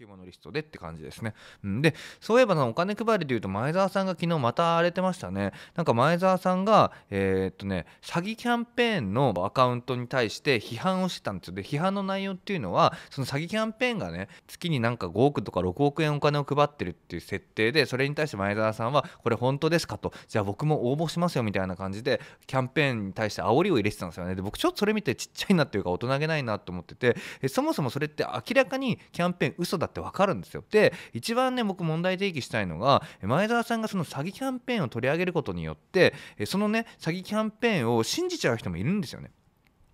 しいものリストでって感じですね。ん、でそういえばお金配りでいうと前澤さんが昨日また荒れてましたね。なんか前澤さんがえー、っとね詐欺キャンペーンのアカウントに対して批判をしてたんですよ。で批判の内容っていうのはその詐欺キャンペーンがね月になんか5億とか6億円お金を配ってるっていう設定でそれに対して前澤さんはこれ本当ですかとじゃあ僕も応募しますよみたいな感じでキャンペーンに対して煽りを入れてたんですよね。で僕ちょっとそれ見てちっちゃいなっていうか大人げないなと思っててそもそもそれって明らかにキャンペーン嘘だって分かるんですよ。で一番ね僕問題提起したいのが前澤さんがその詐欺キャンペーンを取り上げることによってそのね詐欺キャンペーンを信じちゃう人もいるんですよね。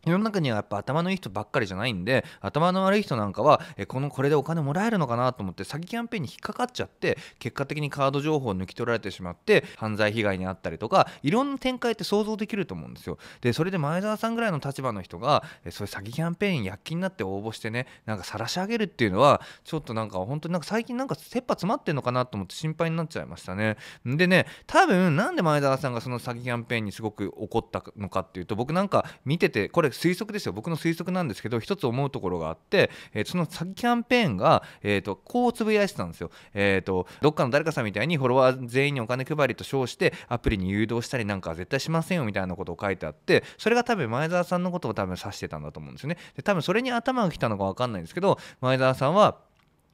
世の中にはやっぱ頭のいい人ばっかりじゃないんで頭の悪い人なんかはえこのこれでお金もらえるのかなと思って詐欺キャンペーンに引っかかっちゃって結果的にカード情報を抜き取られてしまって犯罪被害に遭ったりとかいろんな展開って想像できると思うんですよ。でそれで前澤さんぐらいの立場の人がえそういう詐欺キャンペーン躍起になって応募してねなんか晒し上げるっていうのはちょっとなんか本当になんか最近なんか切羽詰まってんのかなと思って心配になっちゃいましたね。でね多分なんで前澤さんがその詐欺キャンペーンにすごく怒ったのかっていうと僕なんか見ててこれ推測ですよ。僕の推測なんですけど一つ思うところがあって、えー、その詐欺キャンペーンが、えーと、こうつぶやいてたんですよ、えーと、どっかの誰かさんみたいにフォロワー全員にお金配りと称してアプリに誘導したりなんか絶対しませんよみたいなことを書いてあってそれが多分前澤さんのことを多分指してたんだと思うんですよね。で多分それに頭が来たのか分かんないんですけど前澤さんは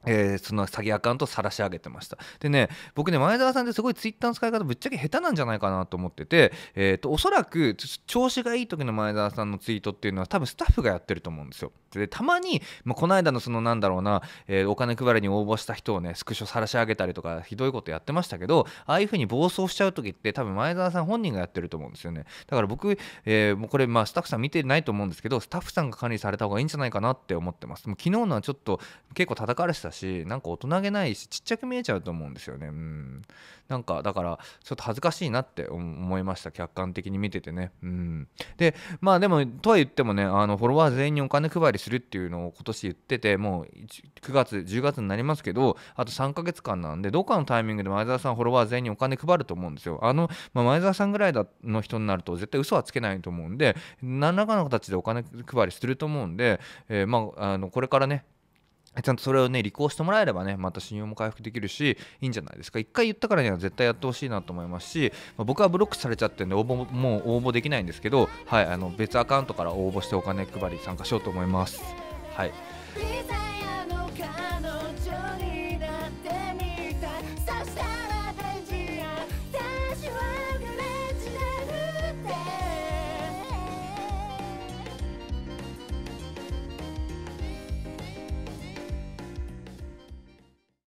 えー、その詐欺アカウントを晒し上げてました。でね僕ね前澤さんってすごいツイッターの使い方ぶっちゃけ下手なんじゃないかなと思ってて、えーと、おそらく調子がいい時の前澤さんのツイートっていうのは多分スタッフがやってると思うんですよ。でたまに、まあ、この間のそのなんだろうな、えー、お金配りに応募した人をねスクショ晒し上げたりとかひどいことやってましたけどああいう風に暴走しちゃう時って多分前澤さん本人がやってると思うんですよね。だから僕、えー、もうこれまあスタッフさん見てないと思うんですけどスタッフさんが管理された方がいいんじゃないかなって思ってます。もう昨日のはちょっと結構叩かれてたしなんか大人げないしちっちゃく見えちゃうと思うんですよね。うん。なんかだからちょっと恥ずかしいなって思いました。客観的に見ててね。うん。でまあでもとは言ってもねあのフォロワー全員にお金配りするっていうのを今年言っててもう9月10月になりますけどあと3ヶ月間なんでどっかのタイミングで前澤さんフォロワー全員にお金配ると思うんですよ。あの、まあ、前澤さんぐらいの人になると絶対嘘はつけないと思うんで何らかの形でお金配りすると思うんで、えー、まああのこれからねちゃんとそれをね、履行してもらえればね、また信用も回復できるし、いいんじゃないですか。一回言ったからには絶対やってほしいなと思いますし、まあ、僕はブロックされちゃってるんで、応募もう応募できないんですけど、はい、あの別アカウントから応募してお金配り参加しようと思います。はい。